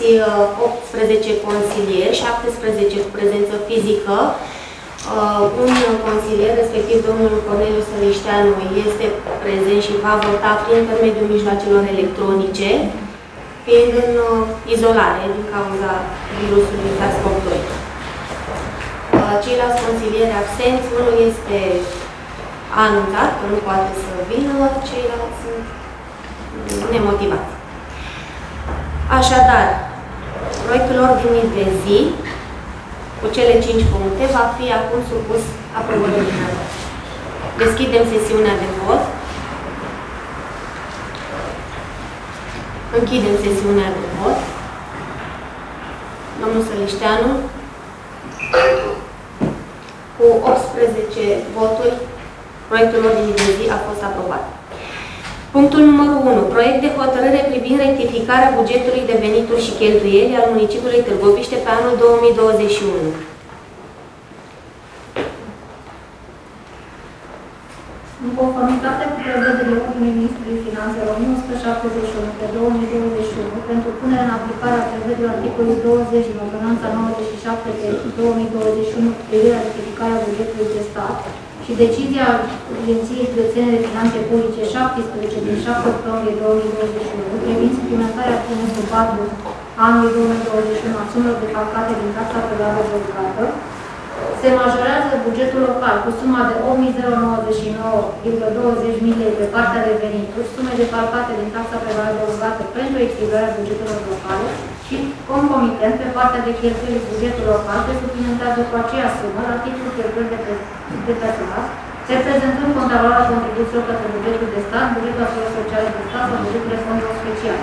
aveți 18 uh, consilieri, 17 cu prezență fizică. Uh, un consilier, respectiv domnul Corneliu Sălișteanu, este prezent și va vota prin intermediul mijloacelor electronice, fiind în izolare din cauza virusului SARS-CoV-2. Ceilalți consilieri absenți, unul este anunțat că nu poate să vină, ceilalți sunt nemotivați. Așadar, proiectul ordinii de zi, cu cele 5 puncte, va fi acum supus aprobării dumneavoastră. Deschidem sesiunea de vot. Închidem sesiunea de vot. Domnul Sălișteanu. Cu 18 voturi, proiectul ordinii de zi a fost aprobat. Punctul numărul 1. Proiect de hotărâre privind rectificarea bugetului de venituri și cheltuieli al municipiului Târgoviște pe anul 2021. În conformitate cu prevederile Ordinului Ministrului Finanțelor 1971 pe 2021, pentru punerea în aplicare a prevederilor articolului 20 din Ordonanța 97 pe 2021 cu privire la rectificarea bugetului de stat, și decizia Agenției Județene de Finanțe Publice 17 din 7 octombrie 2021 privind suplimentarea trimestrul 4 anului 2021 a sumelor defalcate din taxa pe valoare adăugată, se majorează bugetul local cu suma de 8.099,20 lei pe partea de venituri, sume defalcate din taxa pe valoare adăugată pentru echilibrarea bugetelor locale și concomitent pe partea de cheltuieli bugetul local se suplimentează cu aceeași sumă la titlul cheltuieli de, de personal, reprezentând contravaloarea contribuțiilor către bugetul de stat, bugetul asigurării sociale de stat sau bugetul fondurilor speciale.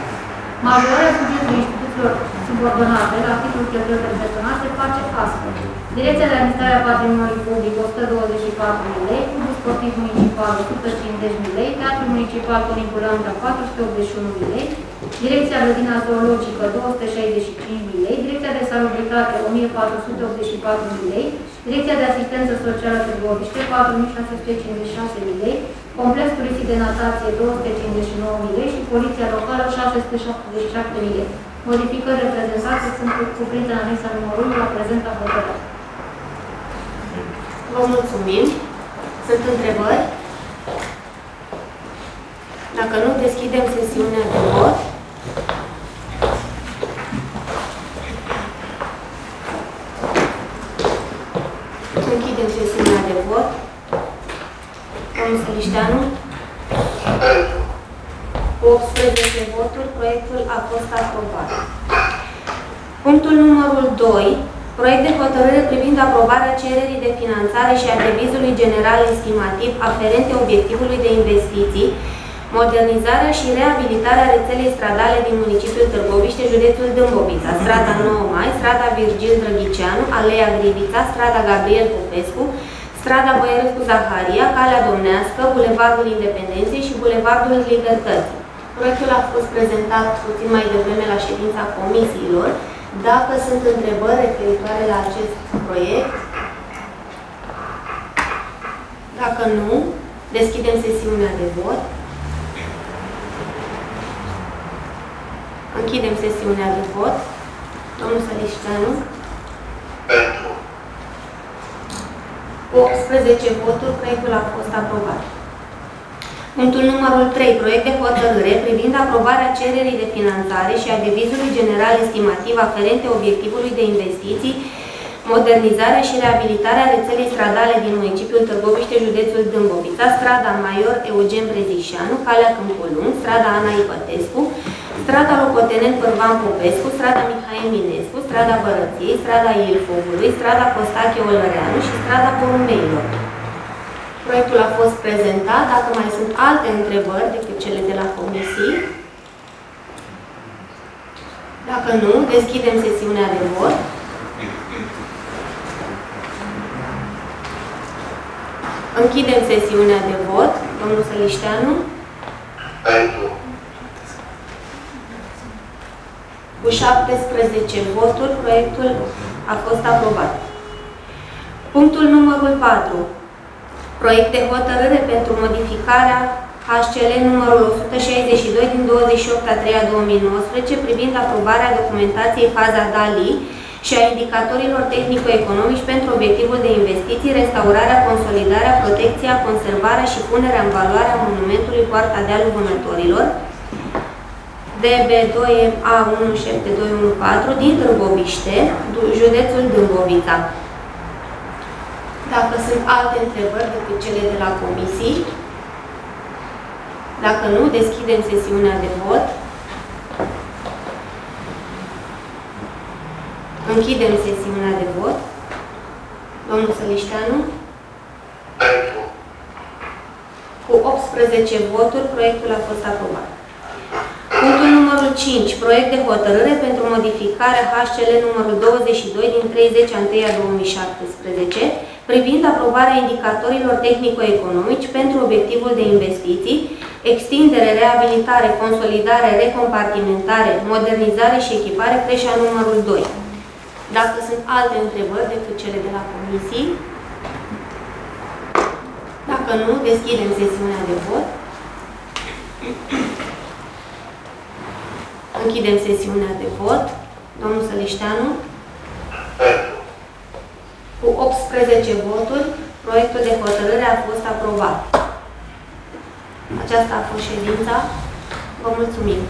Majorarea bugetului instituțiilor subordonate la titlul cheltuieli de personal se face astfel. Direcția de administrare a patrimoniului public 124 lei, clubul sportiv municipal 150 lei, teatrul municipal Toni Bulanca 481 lei, Direcția Grădina Zoologică 265 lei, Direcția de Salubritate 1484 lei, Direcția de Asistență Socială Târgoviște 4656 lei, Complex Turistic de Natație 259 lei și Poliția Locală 677 lei. Modificări reprezentate sunt cuprinse în anexa numărul la prezenta hotărâre. Vă mulțumim. Sunt întrebări? Dacă nu, deschidem sesiunea de vot. Închidem sesiunea de vot. Domnul Sălișteanu? Cu 18 voturi, proiectul a fost aprobat. Punctul numărul 2. Proiect de hotărâre privind aprobarea cererii de finanțare și a devizului general estimativ aferente obiectivului de investiții modernizarea și reabilitarea rețelei stradale din municipiul Târgoviște, județul Dâmbovița, strada 9 Mai, strada Virgil Drăghicianu, Aleea Grivița, strada Gabriel Popescu, strada Băierescu Zaharia, Calea Domnească, Bulevardul Independenței și Bulevardul Libertății. Proiectul a fost prezentat puțin mai devreme la ședința comisiilor. Dacă sunt întrebări referitoare la acest proiect, dacă nu, deschidem sesiunea de vot. Închidem sesiunea de vot. Domnul Sălișteanu. Pentru. Cu 18 voturi, proiectul a fost aprobat. Punctul numărul 3. Proiect de hotărâre privind aprobarea cererii de finanțare și a devizului general estimativ aferente obiectivului de investiții, modernizarea și reabilitarea rețelei stradale din municipiul Târgoviște, județul Dâmbovița, strada Major Eugen Brezișanu, Calea Câmpulung, strada Ana Ipătescu, strada Locotenent Părvan Popescu, strada Mihai Minescu, strada Bărăției, strada Ilfovului, strada Costache Olăreanu și strada Porumbeilor. Proiectul a fost prezentat. Dacă mai sunt alte întrebări decât cele de la comisii, dacă nu, deschidem sesiunea de vot. Închidem sesiunea de vot. Domnul Sălișteanu. Pentru. Cu 17 voturi, proiectul a fost aprobat. Punctul numărul 4. Proiect de hotărâre pentru modificarea HCL numărul 162 din 28 a 3 a 2019 privind aprobarea documentației faza DALI și a indicatorilor tehnico-economici pentru obiectivul de investiții, restaurarea, consolidarea, protecția, conservarea și punerea în valoare a monumentului Poarta Dealul Vânătorilor, DB2MA17214 din Dâmboviște, județul Dâmbovița. Dacă sunt alte întrebări decât cele de la comisii, dacă nu, deschidem sesiunea de vot. Închidem sesiunea de vot. Domnul Sălișteanu, pentru, cu 18 voturi, proiectul a fost aprobat. Punctul numărul 5. Proiect de hotărâre pentru modificarea HCL numărul 22 din 30 a 1 a 2017 privind aprobarea indicatorilor tehnico-economici pentru obiectivul de investiții, extindere, reabilitare, consolidare, recompartimentare, modernizare și echipare creșa numărul 2. Dacă sunt alte întrebări decât cele de la comisii, dacă nu, deschidem sesiunea de vot. Închidem sesiunea de vot. Domnul Sălișteanu, pentru, cu 18 voturi, proiectul de hotărâre a fost aprobat. Aceasta a fost ședința. Vă mulțumim!